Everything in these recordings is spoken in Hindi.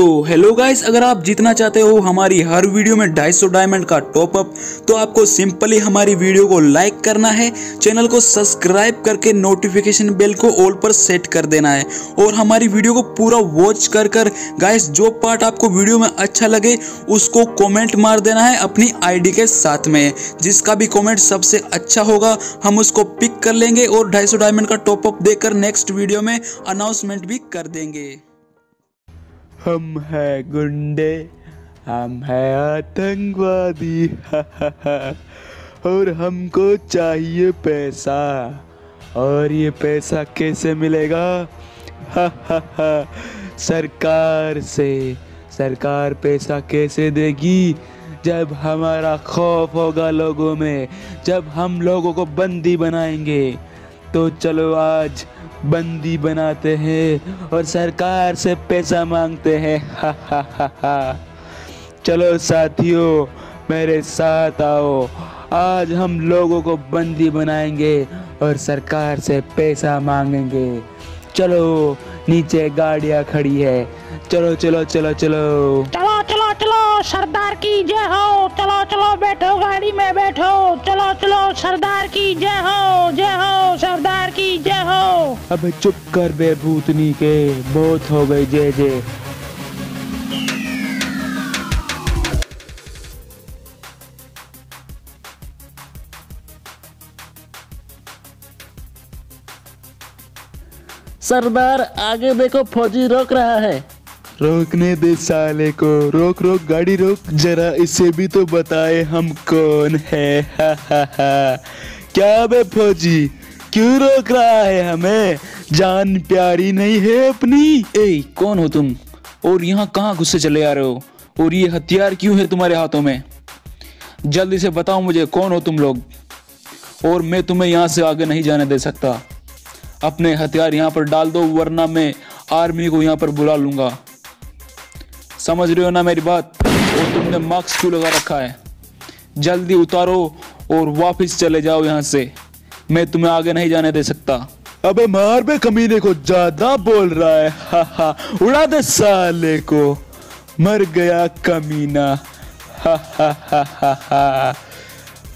तो हेलो गाइस अगर आप जीतना चाहते हो हमारी हर वीडियो में 250 डायमंड का टॉप अप तो आपको सिंपली हमारी वीडियो को लाइक करना है चैनल को सब्सक्राइब करके नोटिफिकेशन बेल को ऑल पर सेट कर देना है, और हमारी वीडियो को पूरा वॉच कर कर गाइस जो पार्ट आपको वीडियो में अच्छा लगे, उसको कॉमेंट मार देना है अपनी आईडी के साथ में, जिसका भी कॉमेंट सबसे अच्छा होगा, हम उसको पिक कर लेंगे और 250 डायमंड का टॉपअप देकर नेक्स्ट वीडियो में अनाउंसमेंट भी कर देंगे। हम है गुंडे, हम है आतंकवादी और हमको चाहिए पैसा। और ये पैसा कैसे मिलेगा? सरकार से। सरकार पैसा कैसे देगी? जब हमारा खौफ होगा लोगों में, जब हम लोगों को बंदी बनाएँगे। तो चलो आज बंदी बनाते हैं और सरकार से पैसा मांगते हैं। हा हा हा हा। चलो साथियों, मेरे साथ आओ। आज हम लोगों को बंदी बनाएँगे और सरकार से पैसा मांगेंगे। चलो, नीचे गाड़ियाँ खड़ी है। चलो चलो चलो चलो। चलो चलो चलो, सरदार। अबे चुप कर बे भूतनी के बहुत हो गई जय जय सरदार, आगे देखो, फौजी रोक रहा है। रोकने दे साले को, रोक रोक, गाड़ी रोक। जरा इसे भी तो बताए हम कौन है, हा हा हा। क्या बे फौजी? क्यों रोक रहा है हमें? जान प्यारी नहीं है अपनी। ए, कौन हो तुम? और यहाँ कहाँ गुस्से चले आ रहे हो? और ये हथियार क्यों है तुम्हारे हाथों में? जल्दी से बताओ मुझे, कौन हो तुम लोग? और मैं तुम्हें यहाँ से आगे नहीं जाने दे सकता। अपने हथियार यहाँ पर डाल दो, वरना मैं आर्मी को यहाँ पर बुला लूँगा। समझ रहे हो ना मेरी बात? और तुमने मास्क क्यों लगा रखा है? जल्दी उतारो और वापस चले जाओ यहाँ से। मैं तुम्हें आगे नहीं जाने दे सकता। अबे मार बे कमीने को ज़्यादा बोल रहा है। हा हा उड़ा दे साले को। मर गया कमीना। हा हा हा हा हा।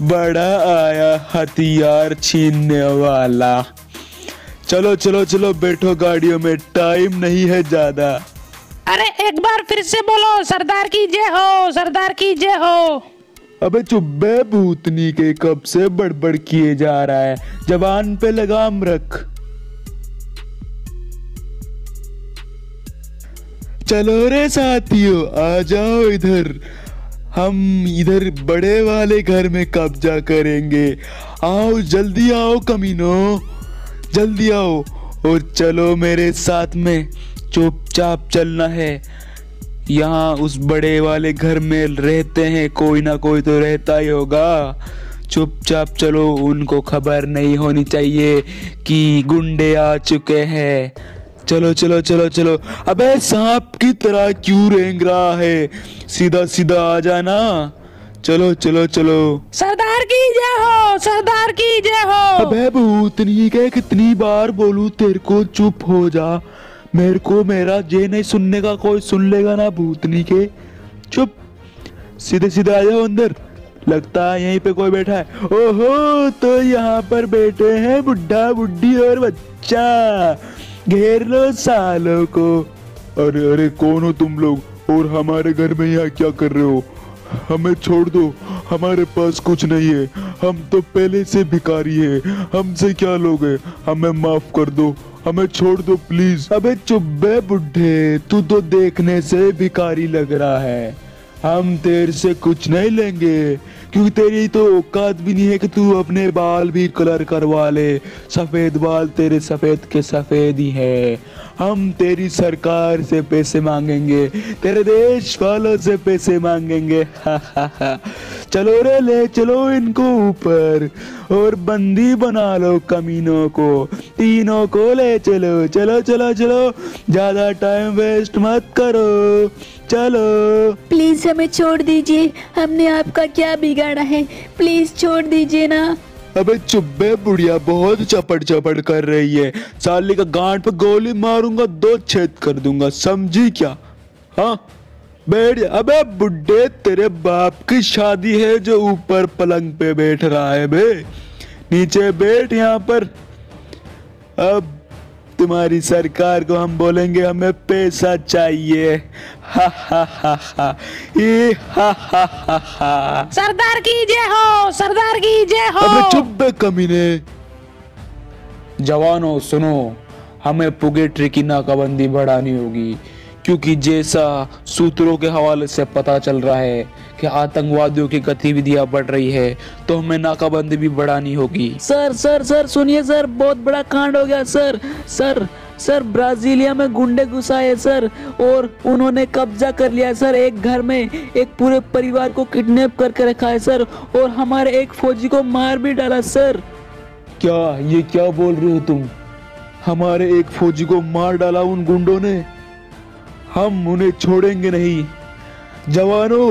बड़ा आया हथियार छीनने वाला। चलो चलो चलो बैठो गाड़ियों में टाइम नहीं है ज़्यादा। अरे एक बार फिर से बोलो सरदार की जय हो सरदार की जय हो। अबे चुब्बे भूतनी के कब से बड़बड़ किए जा रहा है। जबान पे लगाम रख। चलो रे साथियों, आ जाओ इधर। हम इधर बड़े वाले घर में कब्जा करेंगे। आओ, जल्दी आओ कमीनो। जल्दी आओ। और चलो मेरे साथ में चुपचाप चलना है। यहाँ उस बड़े वाले घर में रहते हैं कोई ना कोई तो रहता ही होगा। चुपचाप चलो उनको खबर नहीं होनी चाहिए कि गुंडे आ चुके हैं। चलो चलो चलो चलो। अबे सांप की तरह क्यों रेंग रहा है? सीधा सीधा आ जाना। चलो चलो चलो। सरदार की जय हो सरदार की जय हो। अबे भूतनी के कितनी बार बोलू तेरे को चुप हो जा। मेरे को मेरा जे नहीं सुनने का, कोई सुन लेगा ना भूतनी के। चुप। सीधे सीधे आ जाओ अंदर। लगता है यहीं पे कोई बैठा है। ओहो तो यहाँ पर बैठे हैं बुढ़ा बुढ़ी और बच्चा। घेर लो सालों को। अरे अरे, कौन हो तुम लोग? और हमारे घर में यहाँ क्या कर रहे हो? हमें छोड़ दो। हमारे पास कुछ नहीं है। हम तो पहले से भिखारी है। हमसे क्या लोगे हमें माफ़ कर दो। हमें छोड़ दो प्लीज़ अबे चुब्बे बुढ़े. तू तो देखने से भिखारी लग रहा है. हम तेरे से कुछ नहीं लेंगे, क्योंकि तेरी तो औकात भी नहीं है कि तू अपने बाल भी कलर करवा ले. सफ़ेद बाल तेरे सफ़ेद के सफ़ेद ही है. हम तेरी सरकार से पैसे मांगेंगे, तेरे देश वालों से पैसे मांगेंगे. हा हा हा. चलो रे ले चलो इनको ऊपर और बंदी बना लो कमीनों को तीनों को ले चलो चलो चलो चलो ज़्यादा टाइम वेस्ट मत करो चलो। प्लीज़ हमें छोड़ दीजिए हमने आपका क्या बिगाड़ा है? प्लीज़ छोड़ दीजिए ना। अबे चुब्बे बुढ़िया बहुत चपड़ चपड़ कर रही है। साली का गांड पे गोली मारूँगा दो छेद कर दूँगा समझी क्या? हाँ? बैठ जा। अबे बुड्ढे तेरे बाप की शादी है जो ऊपर पलंग पे बैठ रहा है बे। नीचे बैठ यहाँ पर। अब तुम्हारी सरकार को हम बोलेंगे हमें पैसा चाहिए। हा हा हा हा। ये हा हा हा हा। सरदार की जय हो सरदार की जय हो। अबे चुप बे कमीने। जवानों सुनो हमें पुगेट्री की नाकाबंदी बढ़ानी होगी। क्योंकि जैसा सूत्रों के हवाले से पता चल रहा है कि आतंकवादियों की गतिविधियाँ बढ़ रही है तो हमें नाकाबंदी भी बढ़ानी होगी। सर सर सर सुनिए सर बहुत बड़ा कांड हो गया सर। सर सर ब्राजीलिया में गुंडे घुसाए सर और उन्होंने कब्जा कर लिया सर। एक घर में एक पूरे परिवार को किडनैप करके रखा है सर और हमारे एक फौजी को मार भी डाला सर। क्या ये क्या बोल रहे हो तुम? हमारे एक फौजी को मार डाला उन गुंडों ने? हम उन्हें छोड़ेंगे नहीं। जवानों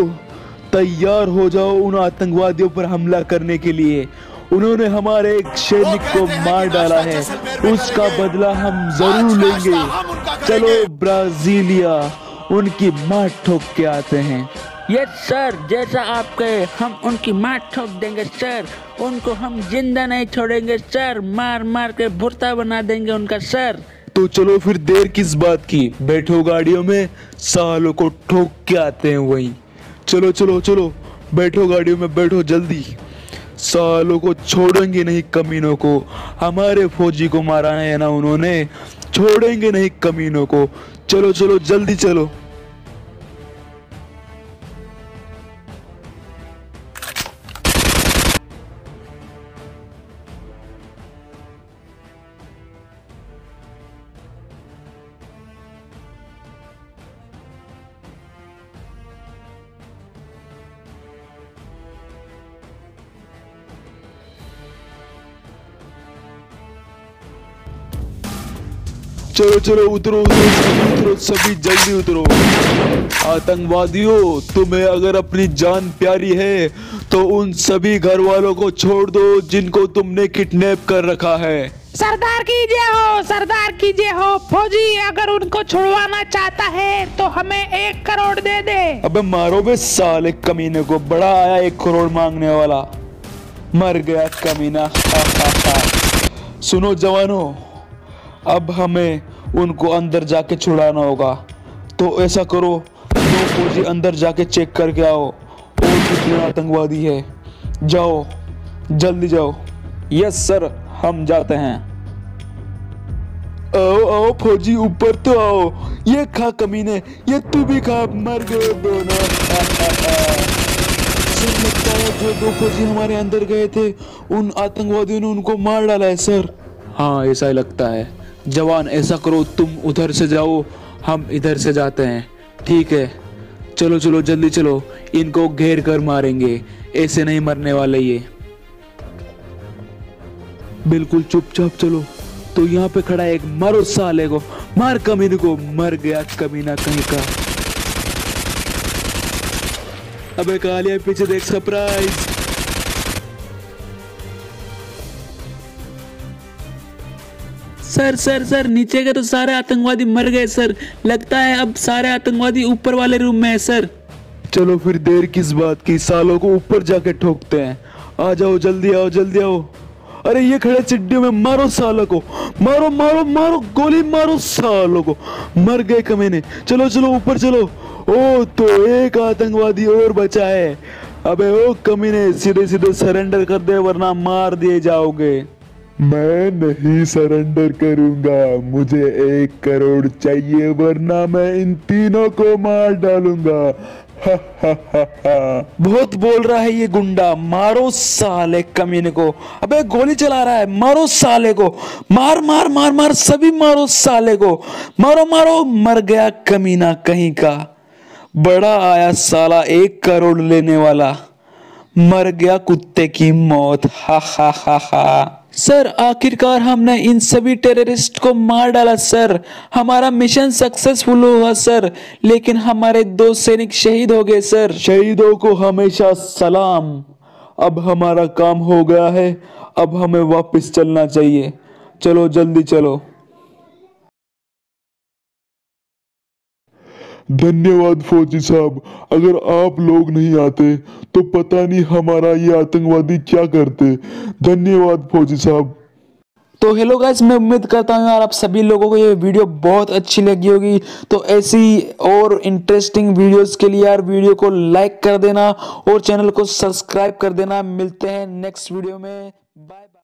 तैयार हो जाओ उन आतंकवादियों पर हमला करने के लिए। उन्होंने हमारे एक सैनिक को मार डाला है। उसका बदला हम ज़रूर लेंगे। चलो ब्राजीलिया उनकी मार ठोक के आते हैं। यस सर जैसा आप कहे हम उनकी मार ठोक देंगे सर उनको हम ज़िंदा नहीं छोड़ेंगे सर मार मार के भुरता बना देंगे उनका सर तो चलो फिर देर किस बात की? बैठो गाड़ियों में, सालों को ठोक के आते हैं वहीं। चलो चलो चलो, बैठो गाड़ियों में, बैठो जल्दी। सालों को छोड़ेंगे नहीं कमीनों को। हमारे फौजी को मारा है ना उन्होंने। छोड़ेंगे नहीं कमीनों को। चलो चलो, जल्दी चलो। चलो चलो उतरो उतरो सभी उतरो सभी जल्दी उतरो। आतंकवादियों तुम्हें अगर अपनी जान प्यारी है तो उन सभी घर वालों को छोड़ दो जिनको तुमने किडनैप कर रखा है। सरदार की जय हो सरदार की जय हो। फौजी अगर उनको छुड़वाना चाहता है तो हमें एक करोड़ दे दे। अबे मारो बे साले कमीने को बड़ा आया एक करोड़ मांगने वाला। मर गया कमीना हा, हा, हा। सुनो जवानों अब हमें उनको अंदर जाके छुड़ाना होगा। तो ऐसा करो, दो फौजी अंदर जाके चेक करके आओ। और कितने आतंकवादी है। जाओ, जल्दी जाओ। यस, सर, हम जाते हैं। आओ आओ, फौजी, ऊपर तो आओ। ये खा कमीने, ये तू भी खा, मर गए दोनों। लगता है जो दो फौजी हमारे अंदर गए थे, उन आतंकवादियों ने उनको मार डाला है, सर। हाँ ऐसा ही लगता है। जवान, ऐसा करो, तुम उधर से जाओ, हम इधर से जाते हैं। ठीक है, चलो चलो, जल्दी चलो, इनको घेर कर मारेंगे, ऐसे नहीं मरने वाले ये। बिल्कुल चुपचाप चलो तो यहाँ पे खड़ा एक मारो साले को, मार कमीने को मर गया कमीना कहीं का। अबे कालिया पीछे देख सरप्राइज़ सर सर सर, नीचे के तो सारे आतंकवादी मर गए, सर। लगता है अब सारे आतंकवादी ऊपर वाले रूम में है, सर। चलो फिर देर किस बात की? सालों को ऊपर जाके ठोकते हैं। आ जाओ, जल्दी आओ जल्दी आओ। अरे, ये खड़े चिड्डियों में मारो सालों को। मारो मारो मारो, गोली मारो सालों को। मर गए कमीने चलो चलो, ऊपर चलो। ओ तो एक आतंकवादी और बचा है। अबे, ओ कमीने सीधे सीधे सरेंडर कर दे, वरना मार दिए जाओगे। मैं नहीं सरेंडर करूँगा। मुझे एक करोड़ चाहिए, वरना मैं इन तीनों को मार डालूँगा। बहुत बोल रहा है ये गुंडा, मारो साले कमीने को। अबे गोली चला रहा है, मारो साले को। मार मार मार मार, सभी मारो साले को। मारो मारो, मर गया कमीना कहीं का। बड़ा आया साला, एक करोड़ लेने वाला। मर गया कुत्ते की मौत। हा हा हा हा। सर आखिरकार हमने इन सभी टेररिस्ट को मार डाला सर हमारा मिशन सक्सेसफुल हुआ सर लेकिन हमारे दो सैनिक शहीद हो गए सर शहीदों को हमेशा सलाम। अब हमारा काम हो गया है। अब हमें वापस चलना चाहिए। चलो, जल्दी चलो। धन्यवाद फौजी साहब। अगर आप लोग नहीं आते तो पता नहीं हमारा ये आतंकवादी क्या करते। धन्यवाद फौजी साहब। तो हेलो गाइस, मैं उम्मीद करता हूँ यार आप सभी लोगों को ये वीडियो बहुत अच्छी लगी होगी। तो ऐसी और इंटरेस्टिंग वीडियोस के लिए यार वीडियो को लाइक कर देना और चैनल को सब्सक्राइब कर देना। मिलते हैं नेक्स्ट वीडियो में। Bye bye